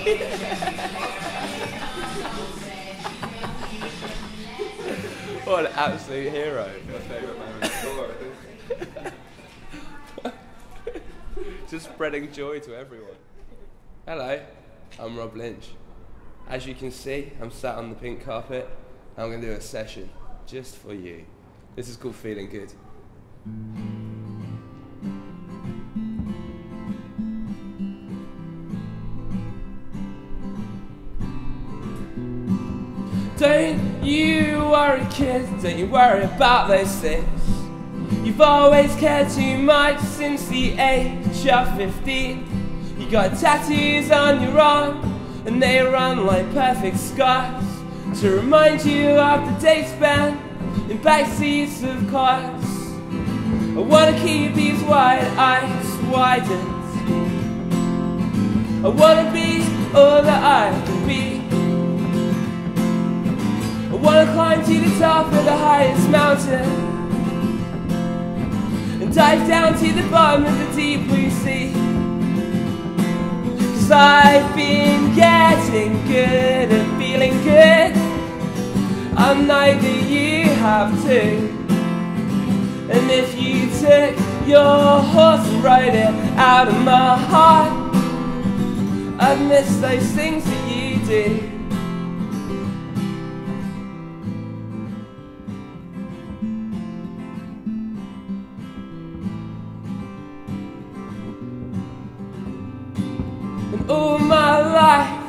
what an absolute hero. My favourite Just spreading joy to everyone. Hello, I'm Rob Lynch. As you can see, I'm sat on the pink carpet. I'm going to do a session just for you. This is called Feeling Good. Don't you worry, kid, don't you worry about those things. You've always cared too much since the age of 15. You got tattoos on your arm, and they run like perfect scars to remind you of the days spent in backseats of cars. I wanna keep these wide eyes widened. I wanna be all that I can be. I climb to the top of the highest mountain and dive down to the bottom of the deep blue sea. Cause I've been getting good at feeling good. I'm neither you have too. And if you took your horse and rode it out of my heart, I'd miss those things that you do. And all my life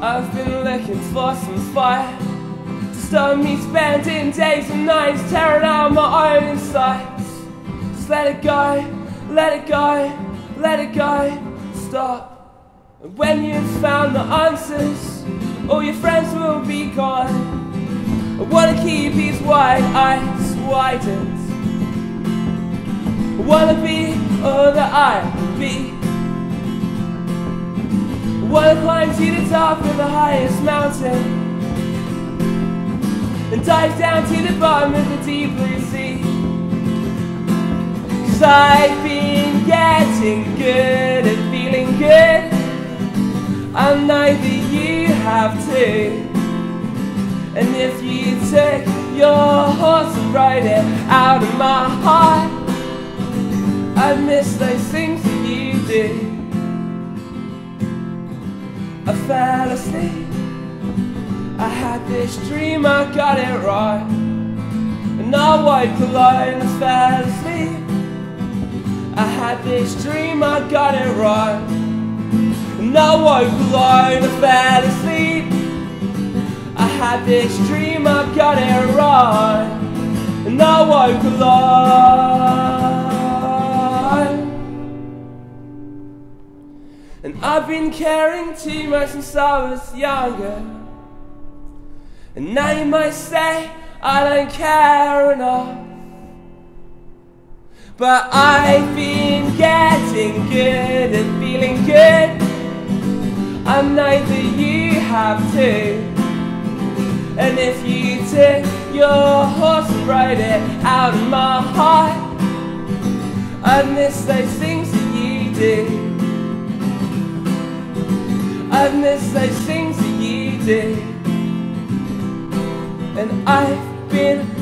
I've been looking for some fire. To stop me spending days and nights tearing out my own insides Just let it go, let it go, let it go, stop. And when you've found the answers All your friends will be gone. I wanna keep these wide eyes widened. I wanna be all that I be Wanna climb to the top of the highest mountain. And dive down to the bottom of the deep blue sea. Cause I've been getting good at feeling good. Know that you have too. And if you took your horse and ride it out of my heart I'd miss those things I fell asleep. I had this dream, I got it right. And I woke alone and fell asleep. I had this dream, I got it right. And I woke alone and fell asleep. I had this dream, I got it right. And I woke alone. I've been caring too much since I was younger. And now you might say I don't care enough. But I've been getting good at feeling good. I know that you have too. And if you took your horse and rode it out of my heart, I'd miss those things that you do. I've missed those things that you did And I've been